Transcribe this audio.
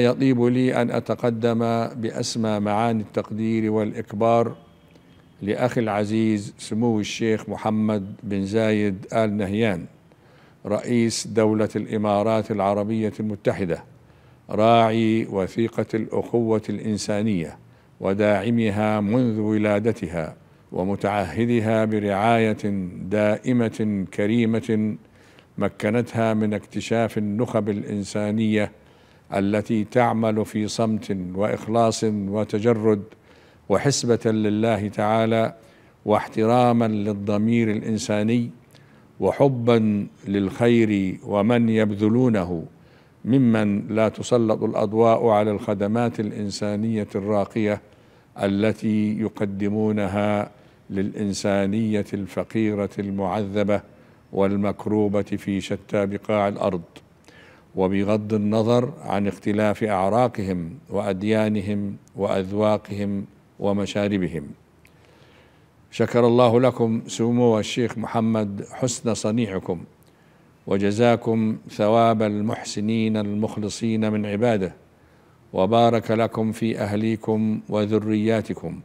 يطيب لي أن أتقدم بأسمى معاني التقدير والإكبار لأخي العزيز سمو الشيخ محمد بن زايد آل نهيان رئيس دولة الإمارات العربية المتحدة راعي وثيقة الأخوة الإنسانية وداعمها منذ ولادتها ومتعهدها برعاية دائمة كريمة مكنتها من اكتشاف النخب الإنسانية التي تعمل في صمت وإخلاص وتجرد وحسبة لله تعالى واحتراما للضمير الإنساني وحبا للخير ومن يبذلونه ممن لا تسلط الأضواء على الخدمات الإنسانية الراقية التي يقدمونها للإنسانية الفقيرة المعذبة والمكروبة في شتى بقاع الأرض. وبغض النظر عن اختلاف أعراقهم وأديانهم وأذواقهم ومشاربهم. شكر الله لكم سمو الشيخ محمد حسن صنيعكم وجزاكم ثواب المحسنين المخلصين من عباده وبارك لكم في أهليكم وذرياتكم.